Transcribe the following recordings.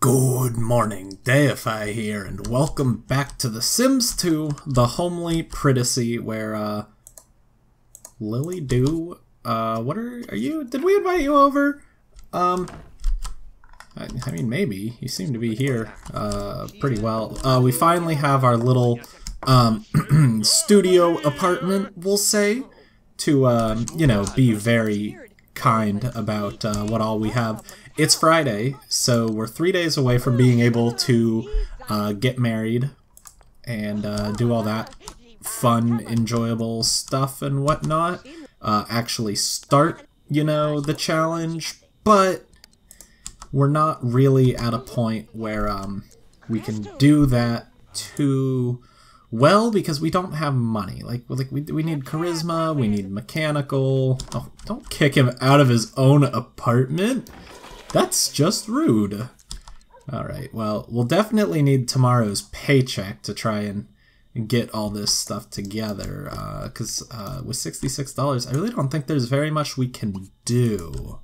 Good morning, Deipfei here, and welcome back to The Sims 2, The Homely Prettacy, where, uh, Lily Do, uh, what are, are you, did we invite you over? Um, I, I mean, maybe, you seem to be here, uh, pretty well. Uh, we finally have our little, um, studio apartment, we'll say, to, um, you know, be very kind about, uh, what all we have. It's Friday, so we're three days away from being able to uh, get married and uh, do all that fun, enjoyable stuff and whatnot. Uh, actually start, you know, the challenge, but we're not really at a point where um, we can do that too well because we don't have money. Like, like we, we need charisma, we need mechanical. Oh, don't kick him out of his own apartment. That's just rude. Alright, well, we'll definitely need tomorrow's paycheck to try and get all this stuff together, because uh, uh, with $66, I really don't think there's very much we can do.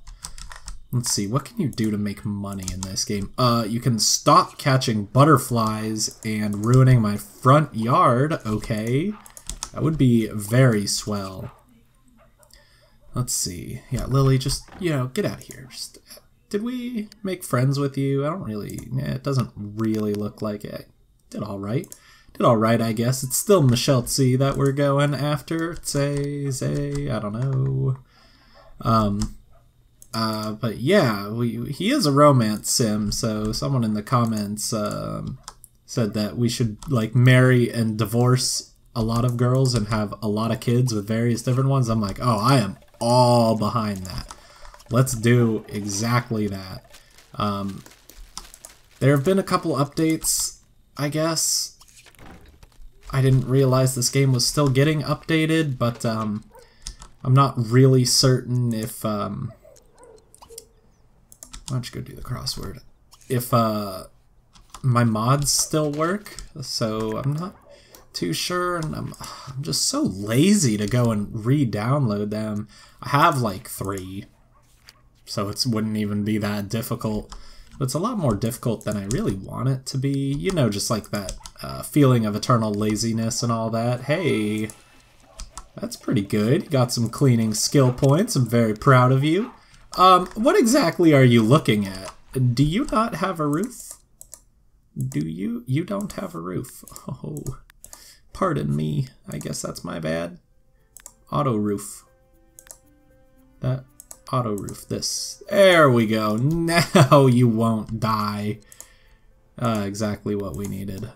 Let's see, what can you do to make money in this game? Uh, you can stop catching butterflies and ruining my front yard, okay. That would be very swell. Let's see. Yeah, Lily, just, you know, get out of here. Just did we make friends with you? I don't really, yeah, it doesn't really look like it. Did all right. Did all right, I guess. It's still Michelle C that we're going after. Say, say, I don't know. Um, uh, but yeah, we, he is a romance sim, so someone in the comments, um, said that we should, like, marry and divorce a lot of girls and have a lot of kids with various different ones. I'm like, oh, I am all behind that let's do exactly that. Um, there have been a couple updates, I guess. I didn't realize this game was still getting updated, but um, I'm not really certain if... Um, why don't you go do the crossword? If uh, my mods still work, so I'm not too sure, and I'm, I'm just so lazy to go and re-download them. I have like three, so it wouldn't even be that difficult. But it's a lot more difficult than I really want it to be. You know, just like that uh, feeling of eternal laziness and all that. Hey, that's pretty good. You got some cleaning skill points. I'm very proud of you. Um, what exactly are you looking at? Do you not have a roof? Do you? You don't have a roof. Oh, pardon me. I guess that's my bad. Auto roof. That auto roof this. There we go. Now you won't die. Uh, exactly what we needed.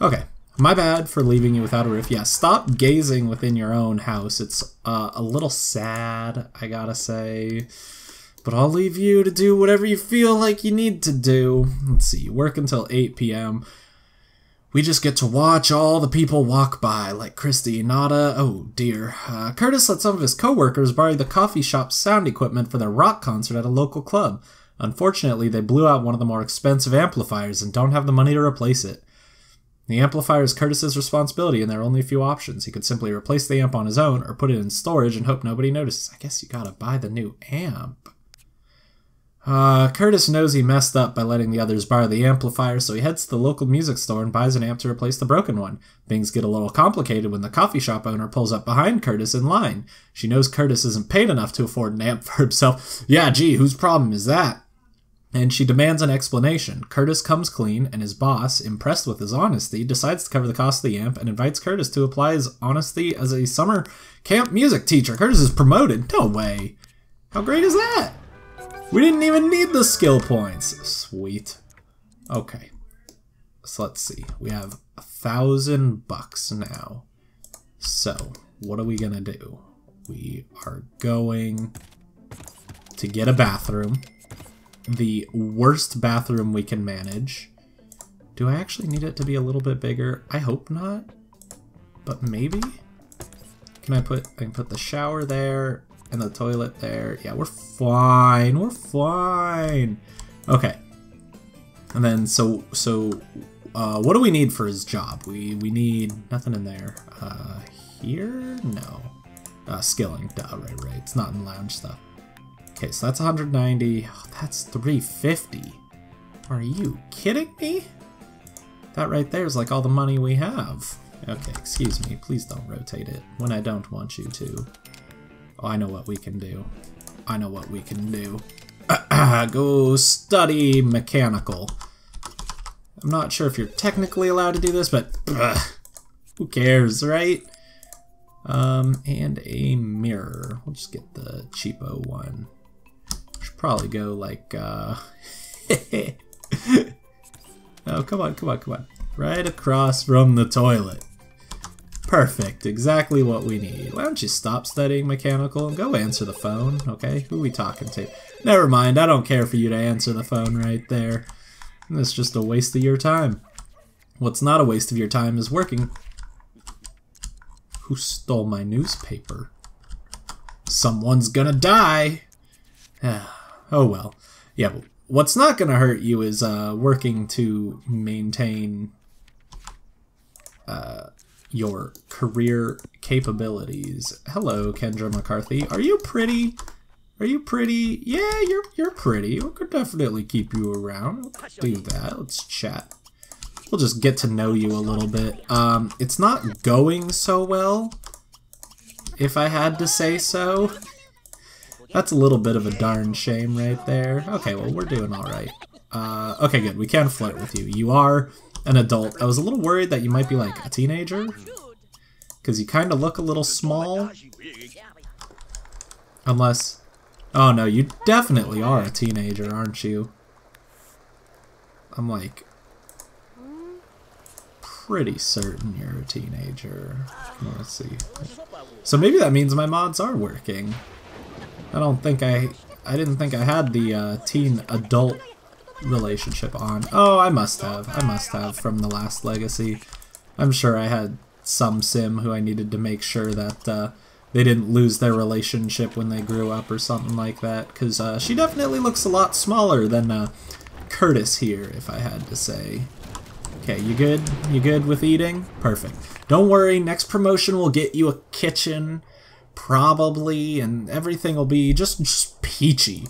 Okay. My bad for leaving you without a roof. Yeah, stop gazing within your own house. It's uh, a little sad, I gotta say. But I'll leave you to do whatever you feel like you need to do. Let's see, you work until 8 p.m. We just get to watch all the people walk by, like Christy, Nada. Oh dear. Uh, Curtis let some of his coworkers borrow the coffee shop's sound equipment for their rock concert at a local club. Unfortunately, they blew out one of the more expensive amplifiers and don't have the money to replace it. The amplifier is Curtis's responsibility, and there are only a few options. He could simply replace the amp on his own, or put it in storage and hope nobody notices. I guess you gotta buy the new amp. Uh, Curtis knows he messed up by letting the others borrow the amplifier, so he heads to the local music store and buys an amp to replace the broken one. Things get a little complicated when the coffee shop owner pulls up behind Curtis in line. She knows Curtis isn't paid enough to afford an amp for himself. Yeah, gee, whose problem is that? And she demands an explanation. Curtis comes clean, and his boss, impressed with his honesty, decides to cover the cost of the amp and invites Curtis to apply his honesty as a summer camp music teacher. Curtis is promoted. No way. How great is that? We didn't even need the skill points. Sweet. Okay. So let's see. We have a thousand bucks now. So, what are we gonna do? We are going to get a bathroom. The worst bathroom we can manage. Do I actually need it to be a little bit bigger? I hope not. But maybe? Can I put I can put the shower there and the toilet there. Yeah, we're fine. We're fine. Okay. And then so so uh, what do we need for his job? We we need nothing in there. Uh, here? No. Uh, skilling. Duh, right, right. It's not in lounge stuff. Okay, so that's 190. Oh, that's 350. Are you kidding me? That right there is like all the money we have. Okay, excuse me. Please don't rotate it when I don't want you to. Oh, I know what we can do. I know what we can do. Go study mechanical. I'm not sure if you're technically allowed to do this, but ugh, who cares, right? Um, and a mirror. We'll just get the cheapo one. Probably go like, uh... oh, come on, come on, come on. Right across from the toilet. Perfect, exactly what we need. Why don't you stop studying mechanical and go answer the phone, okay? Who are we talking to? Never mind, I don't care for you to answer the phone right there. It's just a waste of your time. What's not a waste of your time is working. Who stole my newspaper? Someone's gonna die! Oh well. Yeah, what's not gonna hurt you is uh, working to maintain uh, your career capabilities. Hello, Kendra McCarthy. Are you pretty? Are you pretty? Yeah, you're you're pretty. We could definitely keep you around. Do that. Let's chat. We'll just get to know you a little bit. Um, it's not going so well, if I had to say so. That's a little bit of a darn shame right there. Okay, well, we're doing alright. Uh, okay, good. We can flirt with you. You are an adult. I was a little worried that you might be like a teenager. Because you kind of look a little small. Unless... Oh no, you definitely are a teenager, aren't you? I'm like... Pretty certain you're a teenager. Let's see. So maybe that means my mods are working. I don't think I... I didn't think I had the uh, teen adult relationship on. Oh, I must have. I must have from the last Legacy. I'm sure I had some sim who I needed to make sure that uh, they didn't lose their relationship when they grew up or something like that. Because uh, she definitely looks a lot smaller than uh, Curtis here, if I had to say. Okay, you good? You good with eating? Perfect. Don't worry, next promotion will get you a kitchen, probably, and everything will be just, just peachy.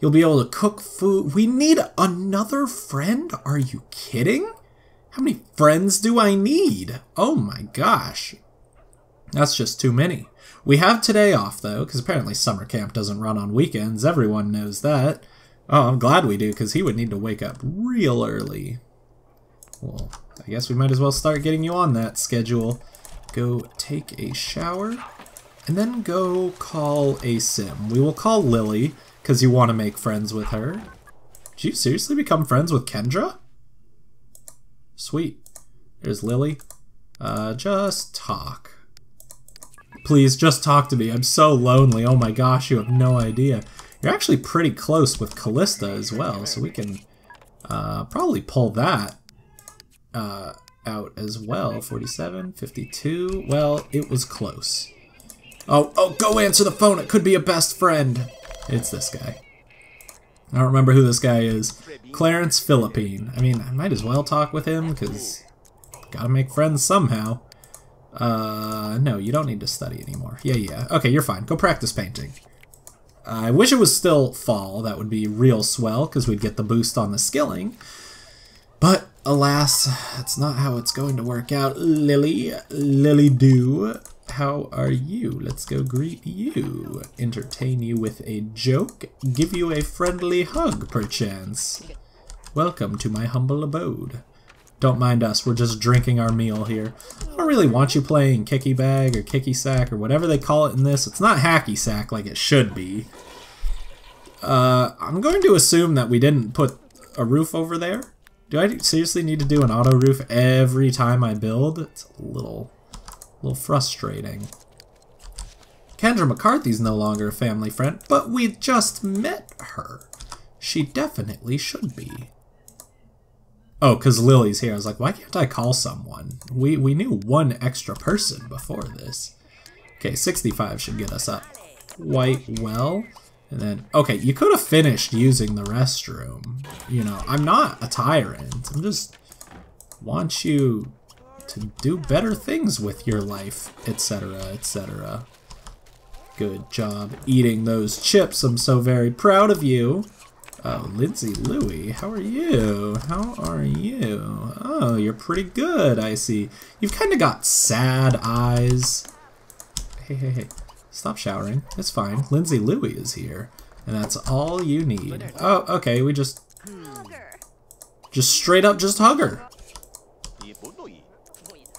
You'll be able to cook food. We need another friend? Are you kidding? How many friends do I need? Oh my gosh. That's just too many. We have today off, though, because apparently summer camp doesn't run on weekends. Everyone knows that. Oh, I'm glad we do, because he would need to wake up real early. Well, I guess we might as well start getting you on that schedule. Go take a shower, and then go call a sim. We will call Lily, because you want to make friends with her. Did you seriously become friends with Kendra? Sweet. There's Lily. Uh, just talk. Please, just talk to me. I'm so lonely. Oh my gosh, you have no idea. You're actually pretty close with Callista as well, so we can uh, probably pull that uh, out as well. 47, 52. Well, it was close. Oh, oh, go answer the phone. It could be a best friend. It's this guy. I don't remember who this guy is. Clarence Philippine. I mean, I might as well talk with him, because gotta make friends somehow. Uh, no, you don't need to study anymore. Yeah, yeah. Okay, you're fine. Go practice painting. I wish it was still fall. That would be real swell, because we'd get the boost on the skilling. But, alas, that's not how it's going to work out. Lily, Lily do. How are you? Let's go greet you. Entertain you with a joke. Give you a friendly hug, perchance. Welcome to my humble abode. Don't mind us, we're just drinking our meal here. I don't really want you playing kicky bag or kicky sack or whatever they call it in this. It's not hacky sack like it should be. Uh, I'm going to assume that we didn't put a roof over there. Do I seriously need to do an auto roof every time I build? It's a little little frustrating. Kendra McCarthy's no longer a family friend, but we just met her. She definitely should be. Oh, because Lily's here. I was like, why can't I call someone? We, we knew one extra person before this. Okay, 65 should get us up quite well. And then, okay, you could have finished using the restroom. You know, I'm not a tyrant. I'm just want you to do better things with your life, etc., etc. Good job eating those chips. I'm so very proud of you. Oh, Lindsay Louie, how are you? How are you? Oh, you're pretty good, I see. You've kind of got sad eyes. Hey, hey, hey. Stop showering. It's fine. Lindsay Louie is here. And that's all you need. Oh, okay, we just... Just straight up just hug her.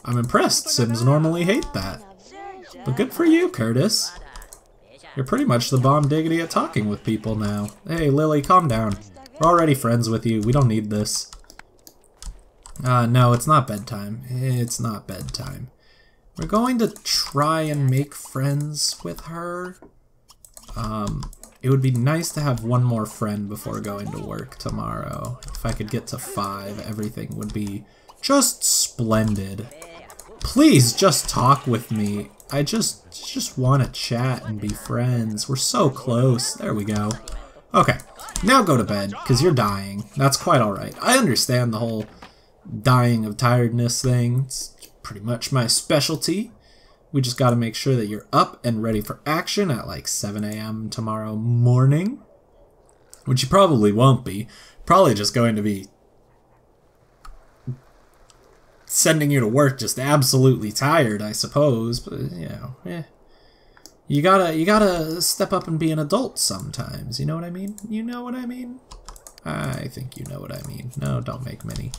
I'm impressed. Sims normally hate that. But good for you, Curtis. You're pretty much the bomb diggity at talking with people now. Hey, Lily, calm down. We're already friends with you. We don't need this. Uh, no, it's not bedtime. It's not bedtime. We're going to try and make friends with her. Um, it would be nice to have one more friend before going to work tomorrow. If I could get to five, everything would be just splendid. Please just talk with me. I just just want to chat and be friends. We're so close. There we go. Okay, now go to bed, because you're dying. That's quite alright. I understand the whole dying of tiredness thing. It's pretty much my specialty. We just got to make sure that you're up and ready for action at like 7 a.m. tomorrow morning. Which you probably won't be. Probably just going to be sending you to work just absolutely tired, I suppose. But you know, eh. You gotta you gotta step up and be an adult sometimes. You know what I mean? You know what I mean? I think you know what I mean. No, don't make many.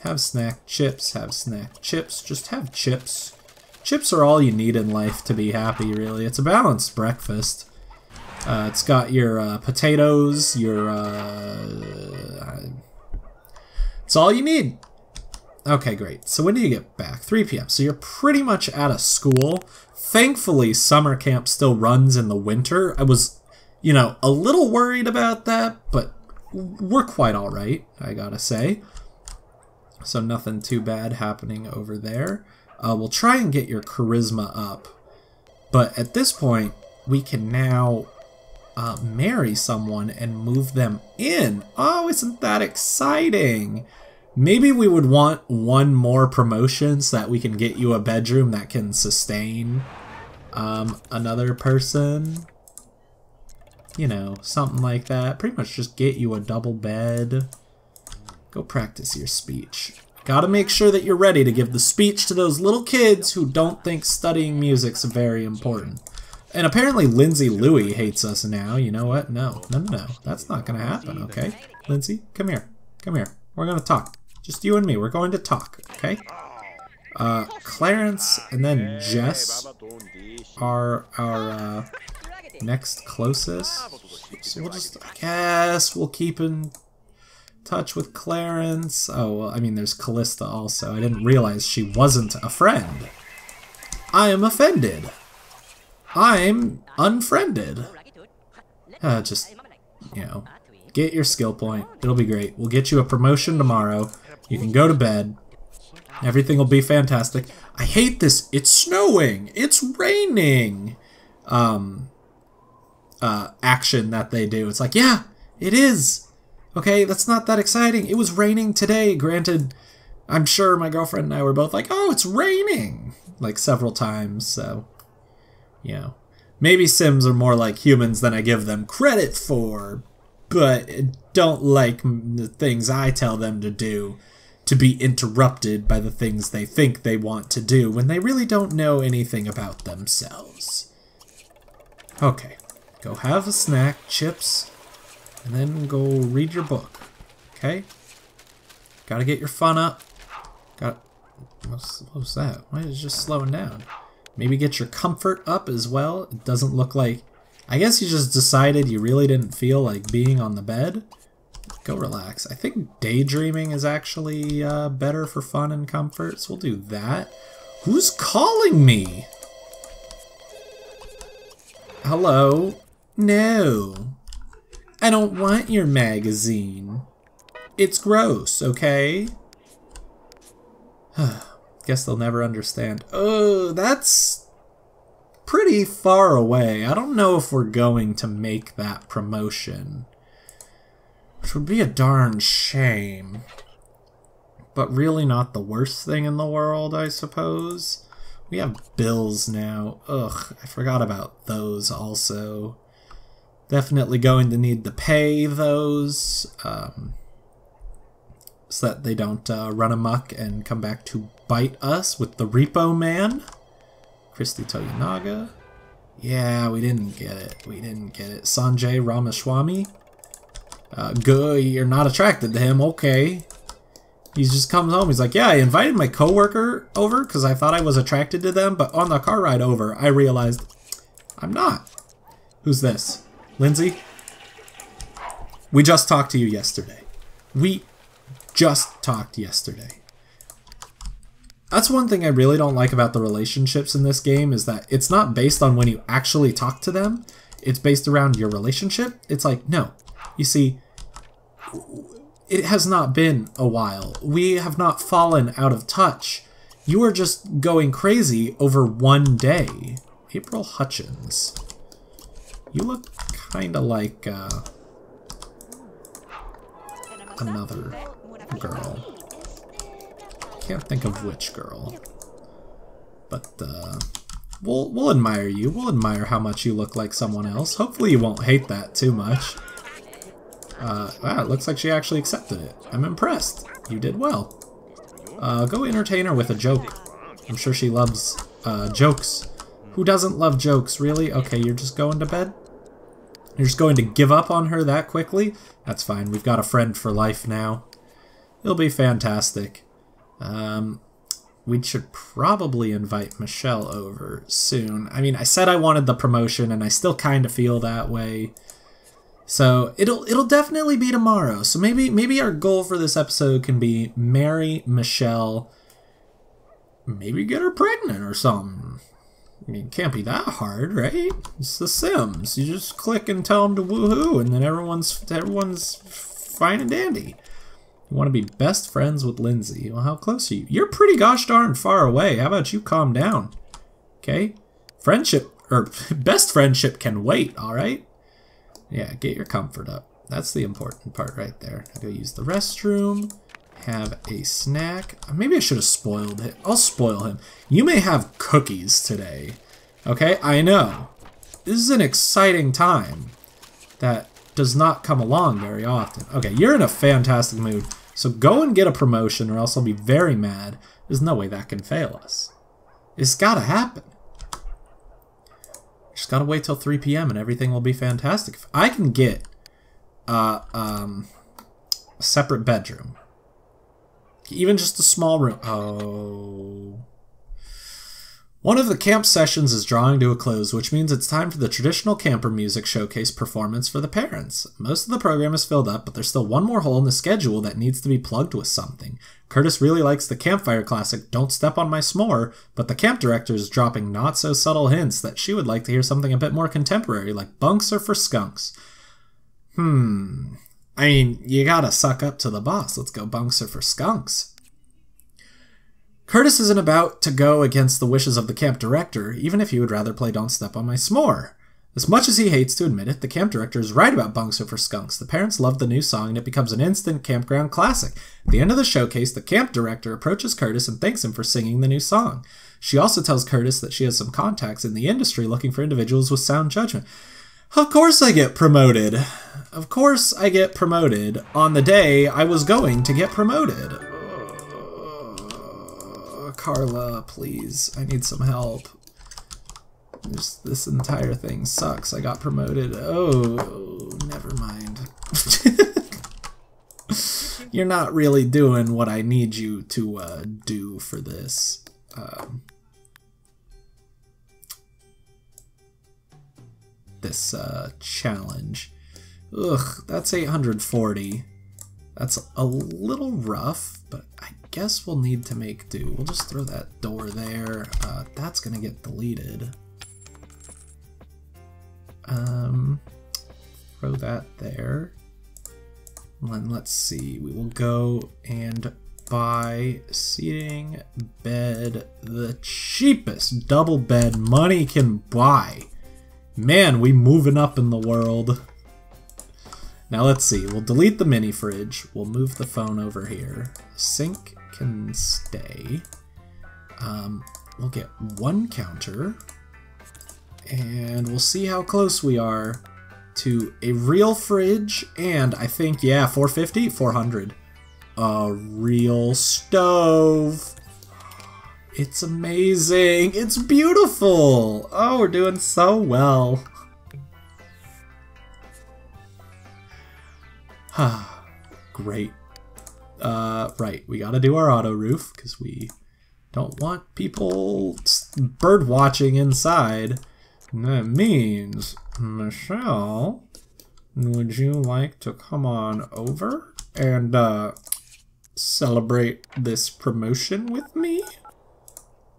Have snack chips, have snack chips, just have chips. Chips are all you need in life to be happy, really. It's a balanced breakfast. Uh, it's got your uh, potatoes, your... Uh, it's all you need. Okay, great. So when do you get back? 3 p.m. So you're pretty much out of school. Thankfully, summer camp still runs in the winter. I was, you know, a little worried about that, but we're quite alright, I gotta say. So nothing too bad happening over there. Uh, we'll try and get your charisma up. But at this point, we can now uh, marry someone and move them in. Oh, isn't that exciting? Maybe we would want one more promotion so that we can get you a bedroom that can sustain um, another person. You know, something like that. Pretty much just get you a double bed. Go practice your speech. Gotta make sure that you're ready to give the speech to those little kids who don't think studying music's very important. And apparently Lindsay Louie hates us now. You know what? No, no, no, no. That's not gonna happen, okay? Lindsay, come here. Come here. We're gonna talk. Just you and me. We're going to talk, okay? Uh, Clarence and then Jess are our uh, next closest. So we'll just, I guess, we'll keep in touch with Clarence. Oh, well, I mean, there's Callista also. I didn't realize she wasn't a friend. I am offended. I'm unfriended. Uh, just, you know, get your skill point. It'll be great. We'll get you a promotion tomorrow. You can go to bed. Everything will be fantastic. I hate this. It's snowing. It's raining. Um, uh, action that they do. It's like, yeah, it is. Okay, that's not that exciting. It was raining today. Granted, I'm sure my girlfriend and I were both like, oh, it's raining. Like several times, so, you know. Maybe Sims are more like humans than I give them credit for, but don't like the things I tell them to do to be interrupted by the things they think they want to do when they really don't know anything about themselves. Okay, go have a snack, chips, and then go read your book. Okay? Gotta get your fun up. Got what's, what was that? Why is it just slowing down? Maybe get your comfort up as well. It doesn't look like... I guess you just decided you really didn't feel like being on the bed. Go relax. I think daydreaming is actually uh, better for fun and comfort, so we'll do that. Who's calling me? Hello? No. I don't want your magazine. It's gross, okay? Guess they'll never understand. Oh, that's pretty far away. I don't know if we're going to make that promotion. Which would be a darn shame. But really not the worst thing in the world, I suppose. We have bills now. Ugh, I forgot about those also. Definitely going to need to pay those um, so that they don't uh, run amok and come back to bite us with the Repo Man. Christy Toyonaga. Yeah, we didn't get it. We didn't get it. Sanjay Ramaswamy. Uh, good, you're not attracted to him. Okay. He just comes home. He's like, yeah, I invited my coworker over because I thought I was attracted to them, but on the car ride over, I realized I'm not. Who's this? Lindsay? We just talked to you yesterday. We just talked yesterday. That's one thing I really don't like about the relationships in this game is that it's not based on when you actually talk to them. It's based around your relationship. It's like, no. You see, it has not been a while. We have not fallen out of touch. You are just going crazy over one day. April Hutchins. You look kind of like uh, another girl. Can't think of which girl. But uh, we'll we'll admire you. We'll admire how much you look like someone else. Hopefully you won't hate that too much. Uh, wow, it looks like she actually accepted it. I'm impressed. You did well. Uh, go entertain her with a joke. I'm sure she loves uh, jokes. Who doesn't love jokes, really? Okay, you're just going to bed? You're just going to give up on her that quickly? That's fine. We've got a friend for life now. It'll be fantastic. Um, we should probably invite Michelle over soon. I mean, I said I wanted the promotion, and I still kind of feel that way. So it'll it'll definitely be tomorrow. So maybe maybe our goal for this episode can be marry Michelle. Maybe get her pregnant or something. I mean, it can't be that hard, right? It's The Sims. You just click and tell them to woohoo, and then everyone's everyone's fine and dandy. You want to be best friends with Lindsay. Well, how close are you? You're pretty gosh darn far away. How about you calm down? Okay? Friendship, or best friendship can wait, alright? Yeah, get your comfort up. That's the important part right there. I go use the restroom, have a snack. Maybe I should have spoiled it. I'll spoil him. You may have cookies today. Okay, I know. This is an exciting time that does not come along very often. Okay, you're in a fantastic mood, so go and get a promotion or else I'll be very mad. There's no way that can fail us. It's gotta happen. Just gotta wait till 3 p.m. and everything will be fantastic. If I can get uh, um, a separate bedroom, even just a small room. Oh. One of the camp sessions is drawing to a close, which means it's time for the traditional camper music showcase performance for the parents. Most of the program is filled up, but there's still one more hole in the schedule that needs to be plugged with something. Curtis really likes the campfire classic Don't Step on My S'more, but the camp director is dropping not so subtle hints that she would like to hear something a bit more contemporary, like Bunks are for Skunks. Hmm. I mean, you gotta suck up to the boss. Let's go Bunks are for Skunks. Curtis isn't about to go against the wishes of the camp director, even if he would rather play Don't Step on My S'more. As much as he hates to admit it, the camp director is right about Bunks for Skunks. The parents love the new song and it becomes an instant campground classic. At the end of the showcase, the camp director approaches Curtis and thanks him for singing the new song. She also tells Curtis that she has some contacts in the industry looking for individuals with sound judgment. Of course I get promoted. Of course I get promoted on the day I was going to get promoted. Carla, please. I need some help. This, this entire thing sucks. I got promoted. Oh, never mind. You're not really doing what I need you to uh, do for this. Um, this uh, challenge. Ugh, that's 840. That's a little rough, but I guess we'll need to make do. We'll just throw that door there. Uh, that's gonna get deleted. Um, throw that there. And let's see, we will go and buy seating bed, the cheapest double bed money can buy. Man, we moving up in the world. Now let's see, we'll delete the mini fridge, we'll move the phone over here. Sink can stay. Um, we'll get one counter. And we'll see how close we are to a real fridge and I think, yeah, 450, 400. A real stove. It's amazing. It's beautiful. Oh, we're doing so well. Ah, Great. Uh, right, we gotta do our auto roof because we don't want people bird watching inside. That means, Michelle, would you like to come on over and uh, celebrate this promotion with me?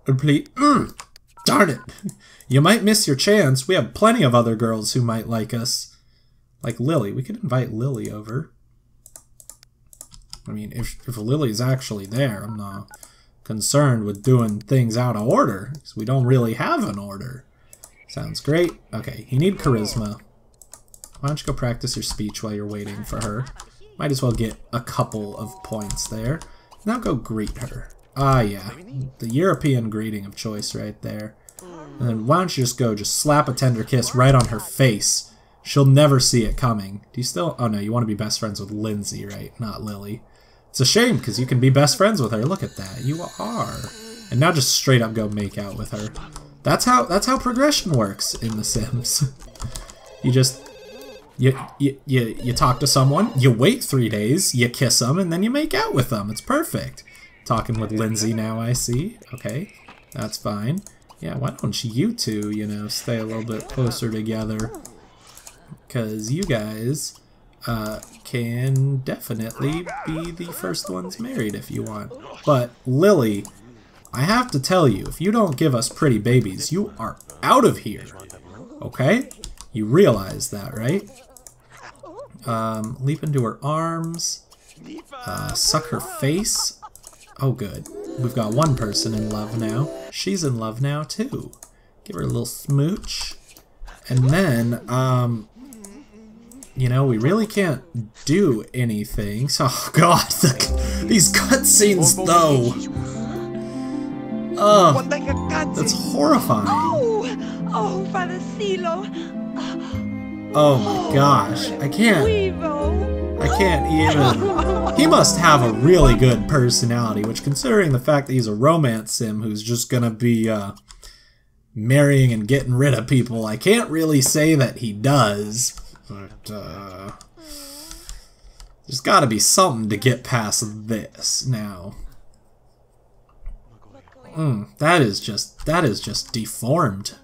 Please. Mm, darn it! You might miss your chance. We have plenty of other girls who might like us. Like Lily. We could invite Lily over. I mean, if, if Lily's actually there, I'm not concerned with doing things out of order. Because we don't really have an order. Sounds great. Okay, you need charisma. Why don't you go practice your speech while you're waiting for her? Might as well get a couple of points there. Now go greet her. Ah, yeah. The European greeting of choice right there. And then why don't you just go just slap a tender kiss right on her face. She'll never see it coming. Do you still... Oh, no, you want to be best friends with Lindsay, right? Not Lily. It's a shame, because you can be best friends with her. Look at that. You are. And now just straight up go make out with her. That's how that's how progression works in The Sims. you just you, you you you talk to someone, you wait three days, you kiss them, and then you make out with them. It's perfect. Talking with Lindsay now, I see. Okay, that's fine. Yeah, why don't you two, you know, stay a little bit closer together? Because you guys uh, can definitely be the first ones married if you want. But Lily, I have to tell you, if you don't give us pretty babies, you are out of here. Okay? You realize that, right? Um, leap into her arms. Uh, suck her face. Oh, good. We've got one person in love now. She's in love now, too. Give her a little smooch. And then, um, you know, we really can't do anything. So, oh god, the, these cutscenes though. Ugh, that's horrifying. Oh, oh, Father Silo. Oh my gosh, I can't. I can't even. He must have a really good personality, which, considering the fact that he's a romance sim who's just gonna be uh, marrying and getting rid of people, I can't really say that he does. But, uh, there's gotta be something to get past this now. Mm, that is just, that is just deformed.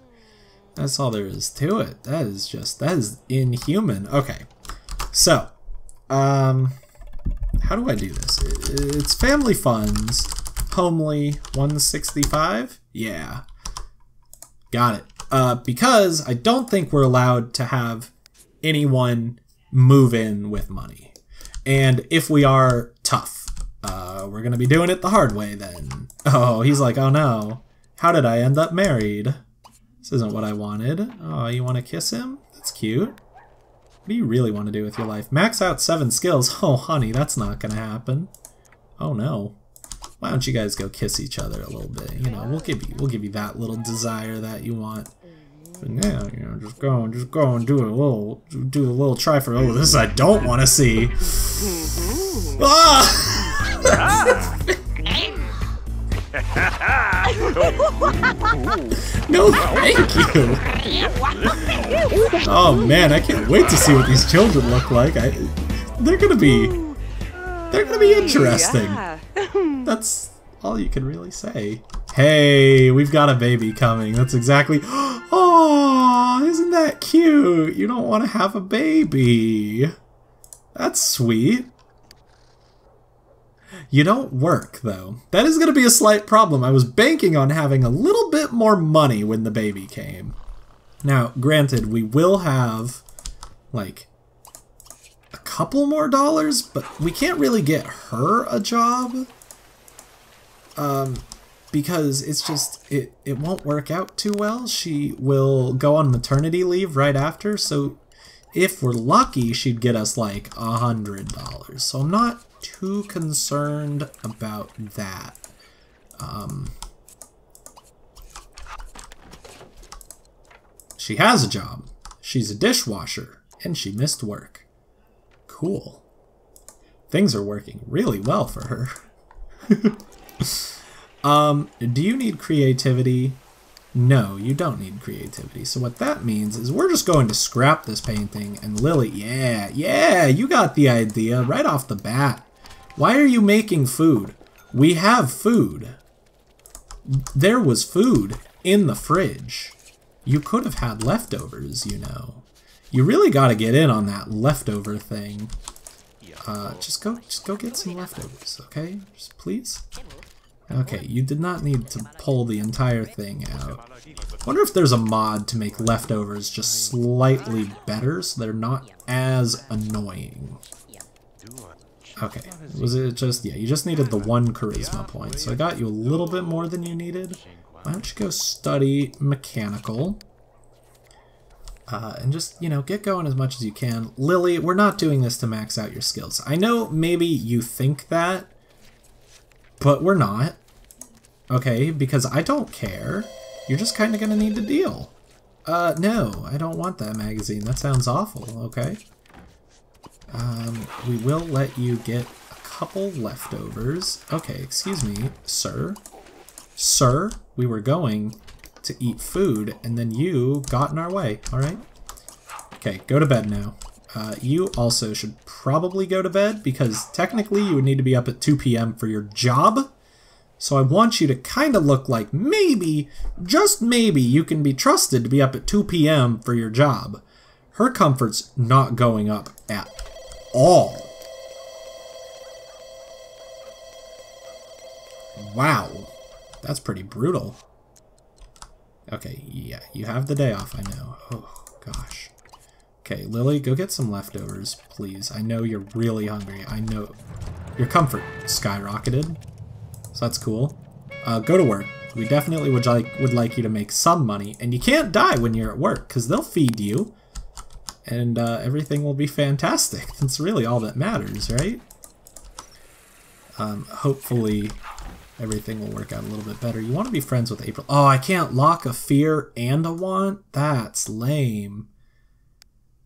That's all there is to it. That is just, that is inhuman. Okay, so, um, how do I do this? It's family funds, homely 165? Yeah. Got it. Uh, because I don't think we're allowed to have anyone move in with money. And if we are tough, uh, we're going to be doing it the hard way then. Oh, he's like, oh no, how did I end up married? This isn't what I wanted. Oh, you want to kiss him? That's cute. What do you really want to do with your life? Max out seven skills? Oh, honey, that's not going to happen. Oh no. Why don't you guys go kiss each other a little bit? You know, we'll give you we'll give you that little desire that you want. But now, you know, just go and just go and do a little, do a little try for. Oh, this I don't want to see. Ah! no, thank you. Oh man, I can't wait to see what these children look like. I, they're gonna be, they're gonna be interesting. That's all you can really say. Hey, we've got a baby coming. That's exactly. Oh, isn't that cute? You don't want to have a baby. That's sweet. You don't work, though. That is going to be a slight problem. I was banking on having a little bit more money when the baby came. Now, granted, we will have, like, a couple more dollars, but we can't really get her a job. Um, because it's just it it won't work out too well. She will go on maternity leave right after, so if we're lucky, she'd get us like a hundred dollars. So I'm not too concerned about that. Um, she has a job. She's a dishwasher, and she missed work. Cool. Things are working really well for her. um, do you need creativity? No, you don't need creativity. So what that means is we're just going to scrap this painting and Lily, yeah, yeah, you got the idea right off the bat. Why are you making food? We have food. There was food in the fridge. You could have had leftovers, you know. You really got to get in on that leftover thing. Uh, just go, just go get some leftovers, okay? Just please. Okay, you did not need to pull the entire thing out. wonder if there's a mod to make leftovers just slightly better so they're not as annoying. Okay, was it just, yeah, you just needed the one charisma point, so I got you a little bit more than you needed. Why don't you go study mechanical? Uh, and just, you know, get going as much as you can. Lily, we're not doing this to max out your skills. I know maybe you think that, but we're not. Okay, because I don't care. You're just kind of going to need to deal. Uh, no, I don't want that magazine. That sounds awful, okay? Um, we will let you get a couple leftovers. Okay, excuse me, sir. Sir, we were going to eat food, and then you got in our way, alright? Okay, go to bed now. Uh, you also should probably go to bed, because technically you would need to be up at 2 p.m. for your job. So I want you to kind of look like maybe, just maybe, you can be trusted to be up at 2 p.m. for your job. Her comfort's not going up at all. Wow. That's pretty brutal. Okay, yeah, you have the day off, I know. Oh, gosh. Okay, Lily, go get some leftovers, please. I know you're really hungry. I know your comfort skyrocketed, so that's cool. Uh, go to work. We definitely would like would like you to make some money, and you can't die when you're at work because they'll feed you, and uh, everything will be fantastic. That's really all that matters, right? Um, hopefully, everything will work out a little bit better. You want to be friends with April. Oh, I can't lock a fear and a want? That's lame.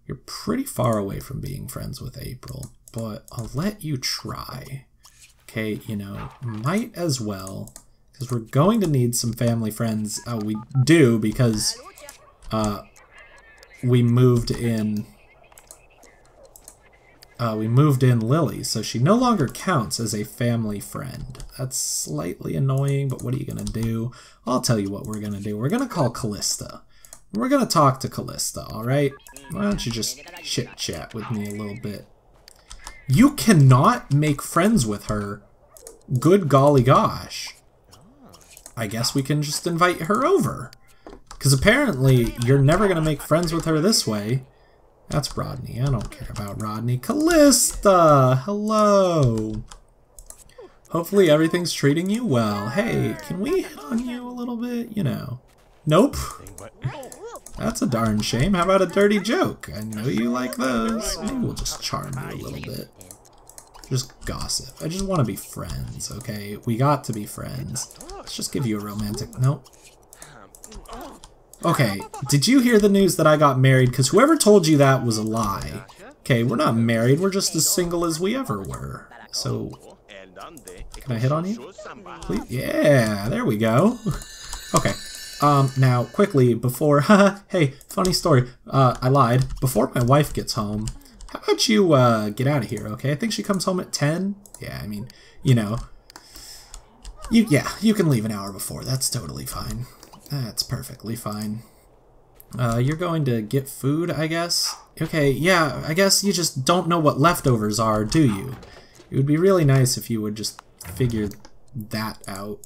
You're pretty far away from being friends with April, but I'll let you try. Okay, you know, might as well, because we're going to need some family friends. Oh, we do, because uh, we moved in uh, we moved in Lily, so she no longer counts as a family friend. That's slightly annoying, but what are you going to do? I'll tell you what we're going to do. We're going to call Callista. We're going to talk to Callista, alright? Why don't you just chit-chat with me a little bit? You cannot make friends with her. Good golly gosh. I guess we can just invite her over. Because apparently you're never going to make friends with her this way. That's Rodney. I don't care about Rodney. Callista! Hello! Hopefully everything's treating you well. Hey, can we hit on you a little bit? You know. Nope. That's a darn shame. How about a dirty joke? I know you like those. Maybe we'll just charm you a little bit. Just gossip. I just want to be friends, okay? We got to be friends. Let's just give you a romantic... Nope. Okay, did you hear the news that I got married? Because whoever told you that was a lie. Okay, we're not married, we're just as single as we ever were. So, can I hit on you? Please? Yeah, there we go. okay, um, now, quickly, before, hey, funny story, uh, I lied. Before my wife gets home, how about you, uh, get out of here, okay? I think she comes home at 10. Yeah, I mean, you know, you, yeah, you can leave an hour before, that's totally fine. That's perfectly fine. Uh, you're going to get food, I guess? Okay, yeah, I guess you just don't know what leftovers are, do you? It would be really nice if you would just figure that out.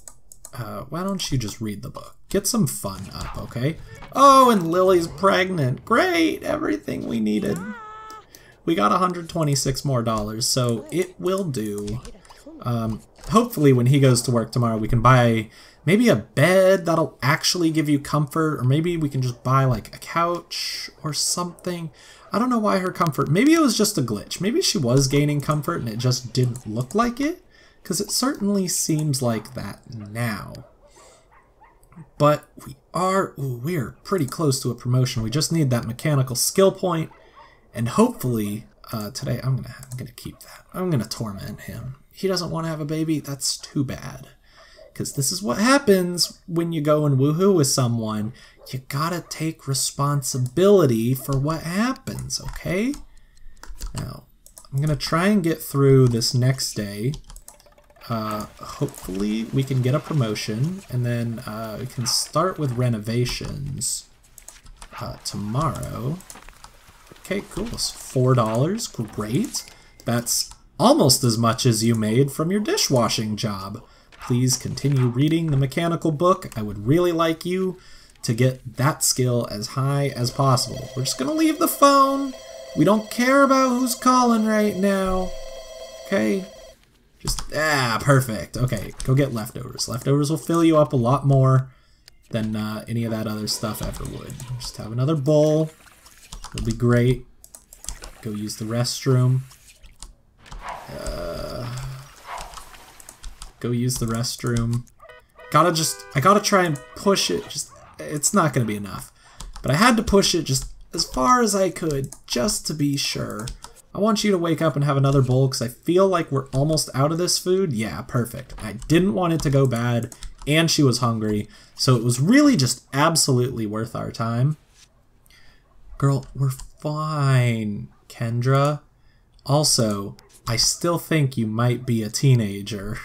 Uh, why don't you just read the book? Get some fun up, okay? Oh, and Lily's pregnant. Great! Everything we needed. We got 126 more dollars, so it will do. Um, hopefully when he goes to work tomorrow, we can buy maybe a bed that'll actually give you comfort, or maybe we can just buy like a couch or something. I don't know why her comfort, maybe it was just a glitch. Maybe she was gaining comfort and it just didn't look like it, because it certainly seems like that now. But we are, ooh, we're pretty close to a promotion. We just need that mechanical skill point, And hopefully, uh, today I'm gonna I'm gonna keep that. I'm gonna torment him. He doesn't want to have a baby. That's too bad. Because this is what happens when you go and woohoo with someone. You gotta take responsibility for what happens, okay? Now, I'm gonna try and get through this next day. Uh, hopefully we can get a promotion and then uh, we can start with renovations uh, tomorrow. Okay, cool. It's four dollars. Great. That's almost as much as you made from your dishwashing job. Please continue reading the mechanical book. I would really like you to get that skill as high as possible. We're just gonna leave the phone. We don't care about who's calling right now. Okay? Just, ah, perfect. Okay, go get leftovers. Leftovers will fill you up a lot more than uh, any of that other stuff ever would. Just have another bowl. It'll be great. Go use the restroom. Uh, go use the restroom. Gotta just, I gotta try and push it. Just, it's not gonna be enough. But I had to push it just as far as I could, just to be sure. I want you to wake up and have another bowl because I feel like we're almost out of this food. Yeah, perfect. I didn't want it to go bad, and she was hungry, so it was really just absolutely worth our time. Girl, we're fine, Kendra. Also, I still think you might be a teenager.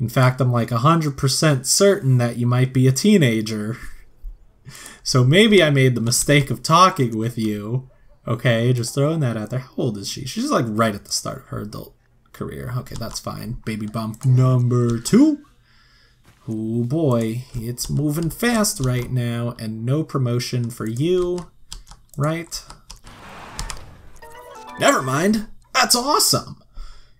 In fact, I'm like 100% certain that you might be a teenager. So maybe I made the mistake of talking with you Okay, just throwing that out there. How old is she? She's like right at the start of her adult career. Okay, that's fine. Baby bump number two. Oh boy, it's moving fast right now, and no promotion for you, right? Never mind. That's awesome.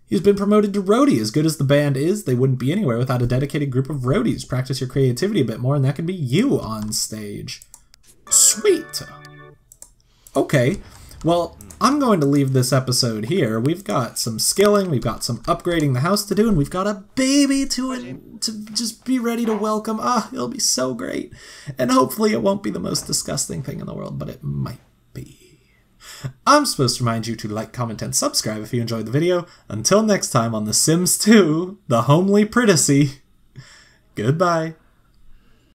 He's been promoted to roadie. As good as the band is, they wouldn't be anywhere without a dedicated group of roadies. Practice your creativity a bit more, and that can be you on stage. Sweet. Okay, well, I'm going to leave this episode here. We've got some skilling, we've got some upgrading the house to do, and we've got a baby to to just be ready to welcome. Ah, it'll be so great. And hopefully it won't be the most disgusting thing in the world, but it might be. I'm supposed to remind you to like, comment, and subscribe if you enjoyed the video. Until next time on The Sims 2, The Homely Prettacy. Goodbye.